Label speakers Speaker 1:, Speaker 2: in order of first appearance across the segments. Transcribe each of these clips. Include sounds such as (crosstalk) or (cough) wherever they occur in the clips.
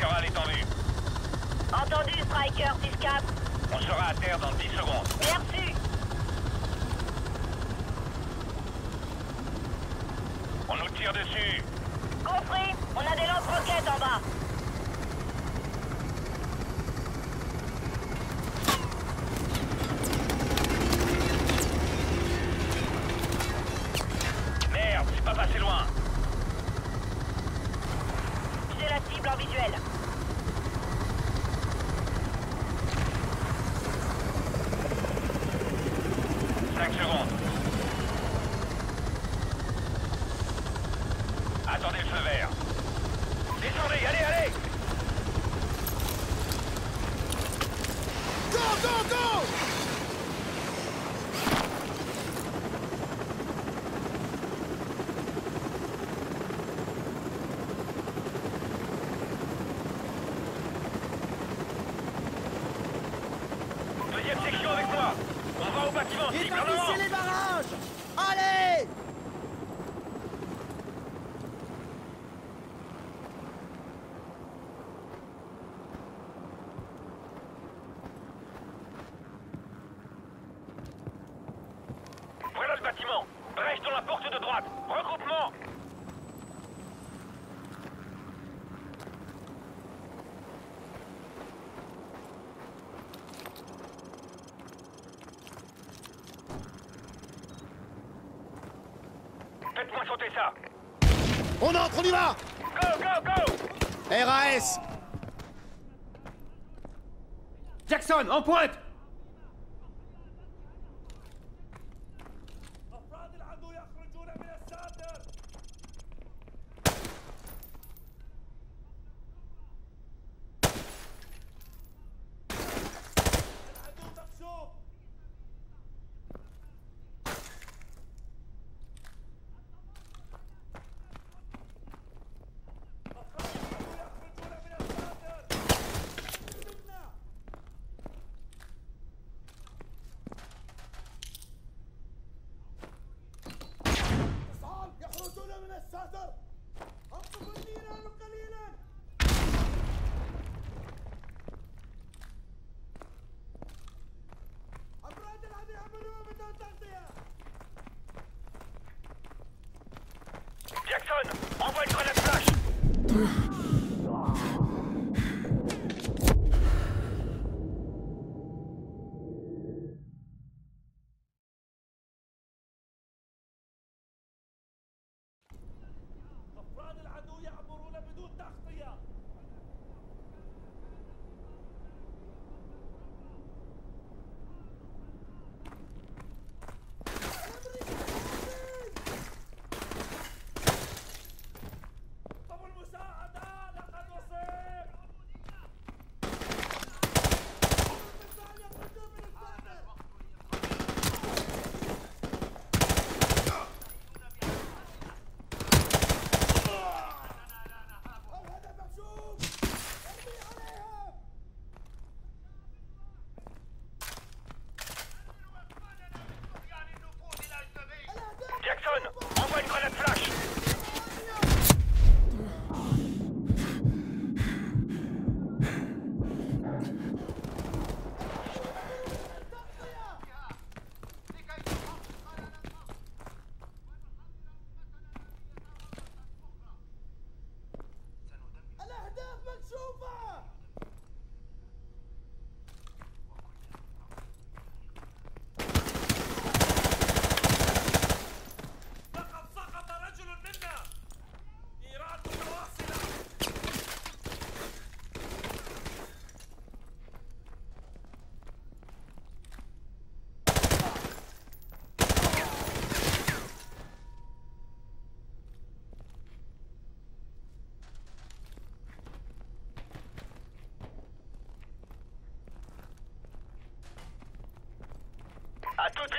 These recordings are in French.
Speaker 1: littoral est en vue.
Speaker 2: Entendu, Striker 6-4.
Speaker 1: On sera à terre dans 10 secondes.
Speaker 2: Merci.
Speaker 1: On nous tire dessus.
Speaker 2: Compris. On a des lance-roquettes en bas.
Speaker 1: 5 secondes. Attendez le feu vert. Descendez, allez, allez
Speaker 3: Go, go, go
Speaker 1: droite. Regroupement. Faites-moi sauter ça.
Speaker 3: On entre, on y va
Speaker 1: Go, go, go
Speaker 3: RAS
Speaker 4: Jackson, en pointe
Speaker 1: Jackson, envoie une grenade flash.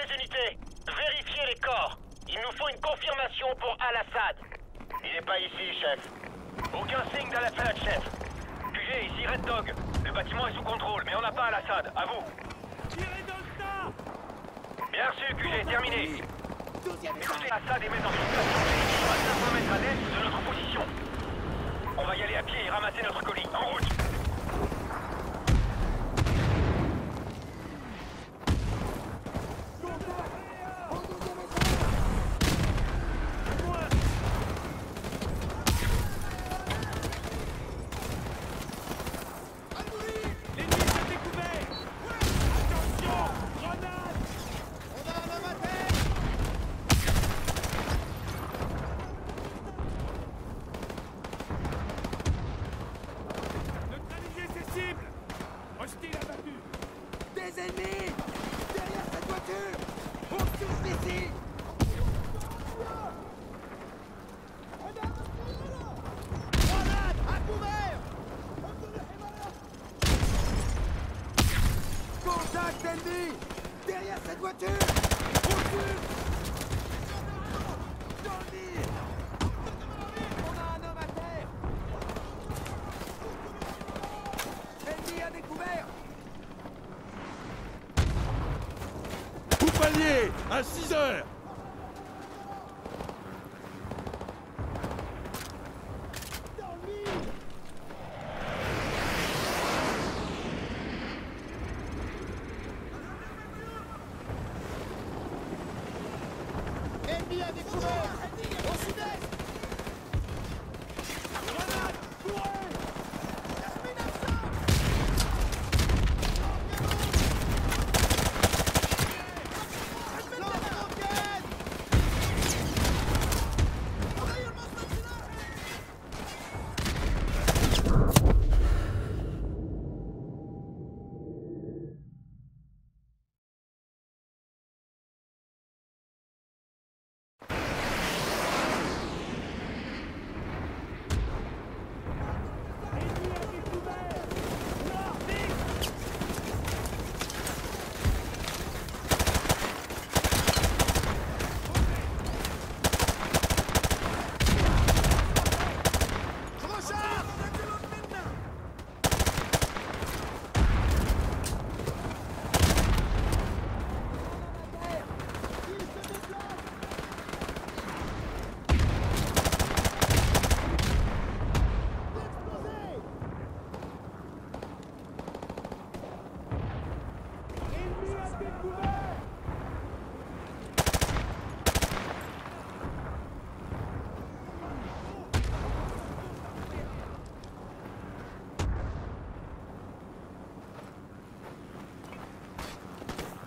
Speaker 1: Les unités, vérifiez les corps. Il nous faut une confirmation pour Al-Assad. Il n'est pas ici, chef. Aucun signe d'Al-Assad, chef. QG, ici Red Dog. Le bâtiment est sous contrôle, mais on n'a pas Al-Assad. À vous.
Speaker 5: tirez dans le tas
Speaker 1: Bien reçu, QG, terminé. Écoutez, Assad est mis en situation à 500 mètres à l'est de notre position. On va y aller à pied et ramasser notre colis. En route
Speaker 6: Derrière cette voiture Au Dans le mire On a un homme à terre Ennemi à découvert
Speaker 3: Coupalier, À 6 heures.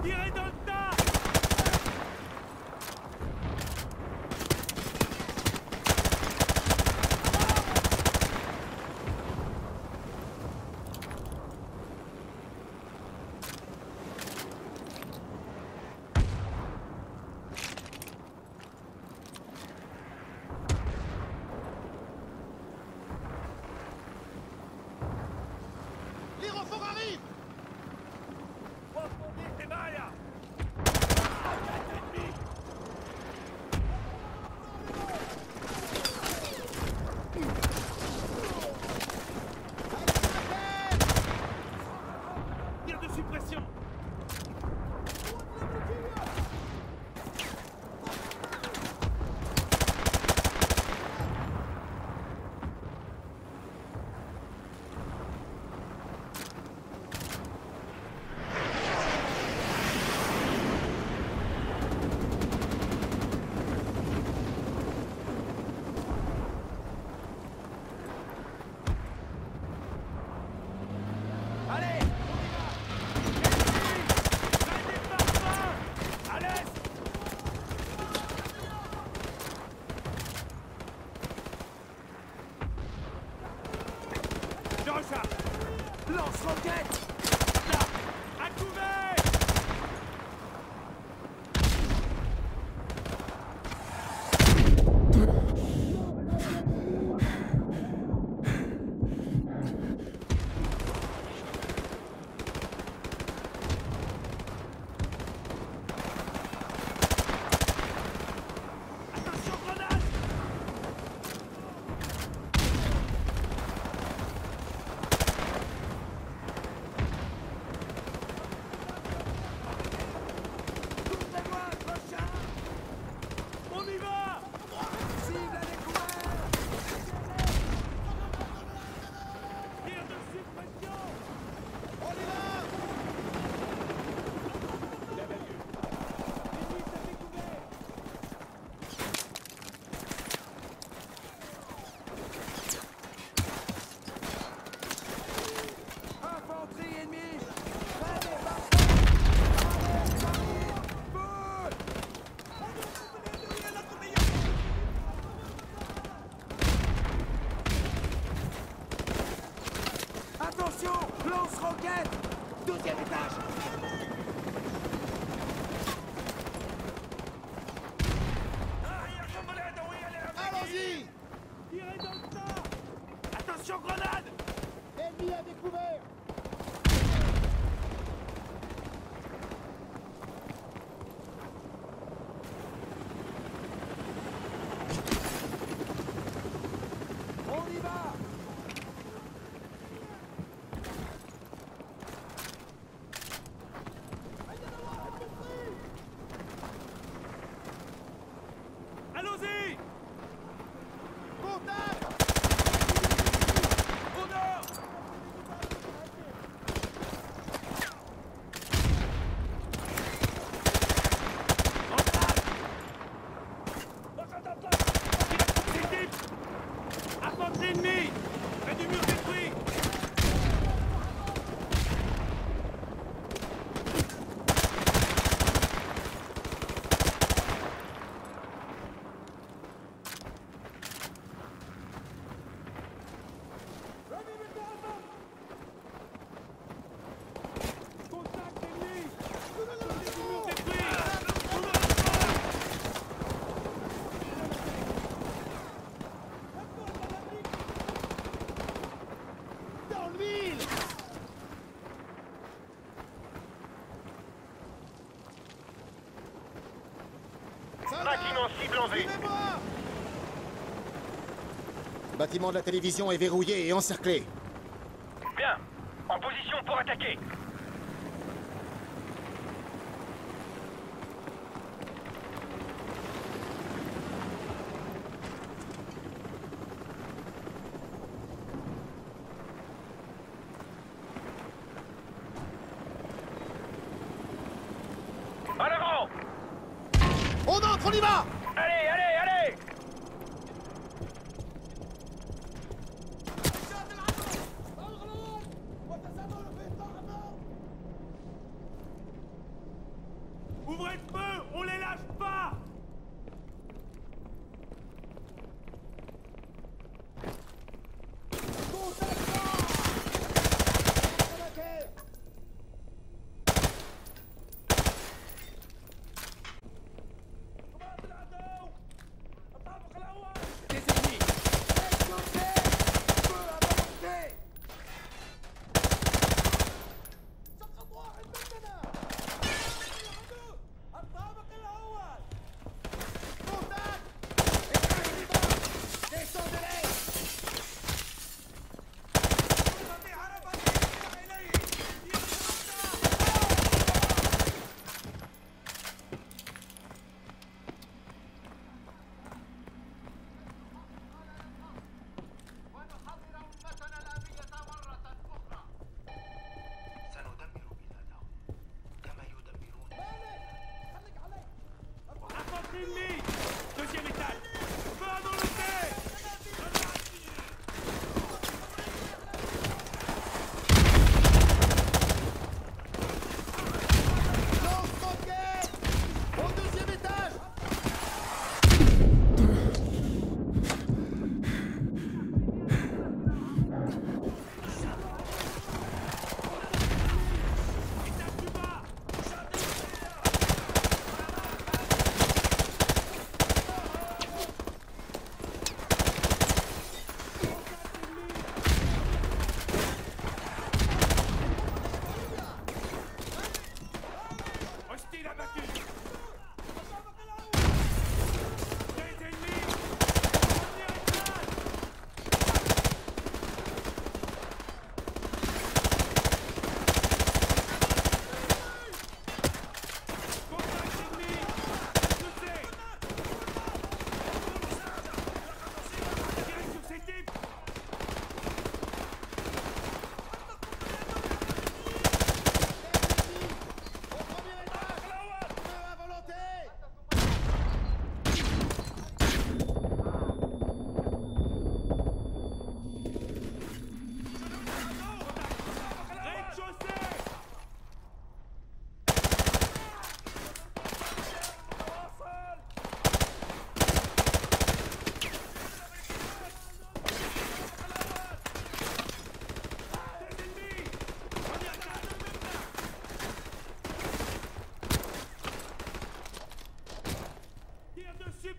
Speaker 6: behind
Speaker 4: on dos de habitáculos. Bâtiment de la télévision est verrouillé et encerclé.
Speaker 1: Bien. En position pour attaquer. En avant
Speaker 4: On entre, on y va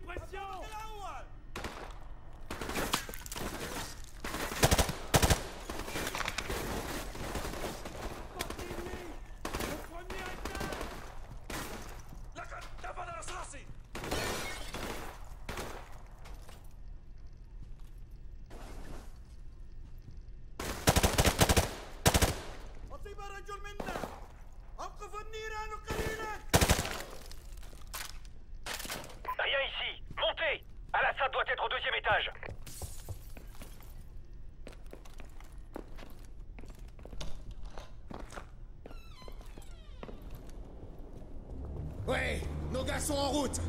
Speaker 1: pression
Speaker 4: Ouais Nos gars sont en route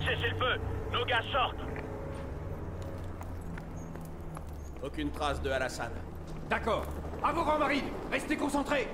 Speaker 1: Cessez le feu Nos gars sortent
Speaker 7: Aucune trace de Al-Assad. D'accord. À vos rangs, marines Restez concentrés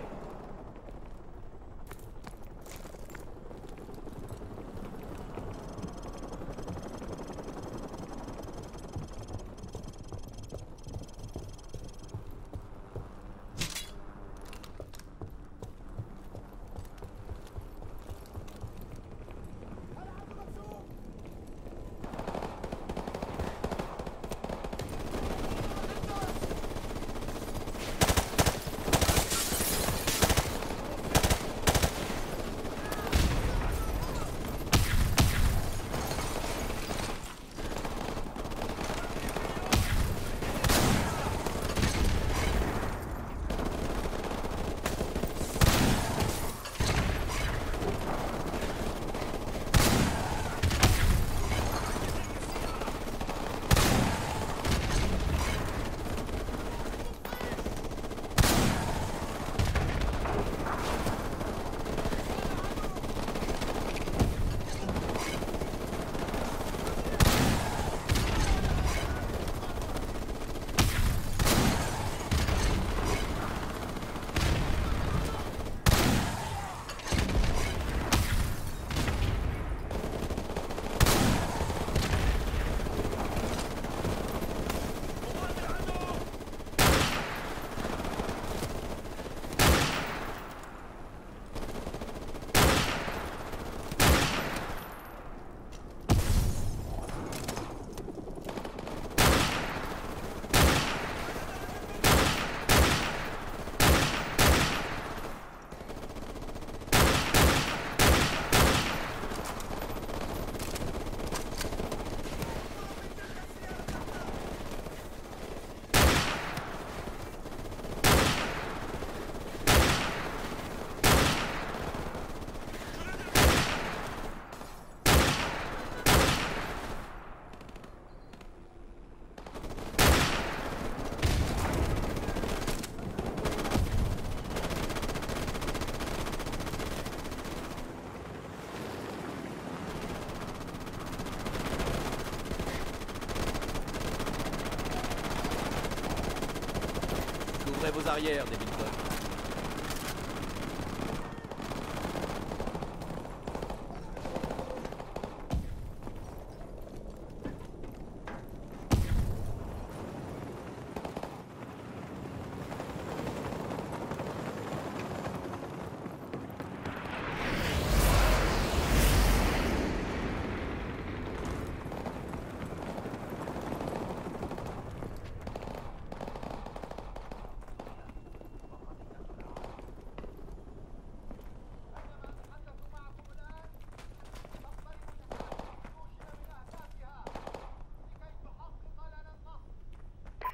Speaker 7: vos arrières, Davidson.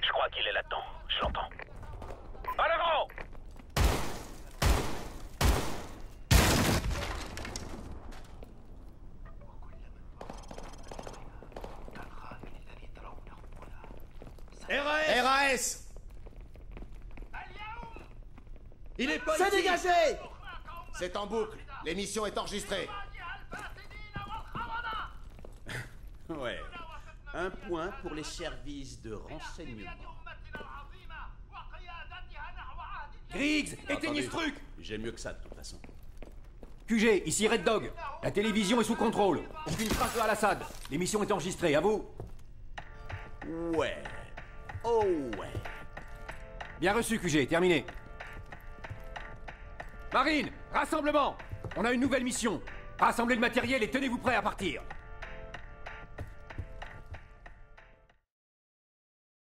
Speaker 8: Je crois qu'il est là-dedans. Je l'entends. En avant
Speaker 3: RAS
Speaker 9: Il est pas
Speaker 3: C'est dégagé C'est en boucle. L'émission est enregistrée. (laughs)
Speaker 7: Ouais. Un point pour les services de renseignement.
Speaker 1: Griggs, éteignez ce truc
Speaker 7: J'ai mieux que ça, de toute façon.
Speaker 1: QG, ici Red Dog. La télévision est sous contrôle. Aucune trace de Al-Assad. L'émission est enregistrée, à vous.
Speaker 7: Ouais. Oh ouais.
Speaker 1: Bien reçu, QG, terminé. Marine, rassemblement On a une nouvelle mission. Rassemblez le matériel et tenez-vous prêts à partir.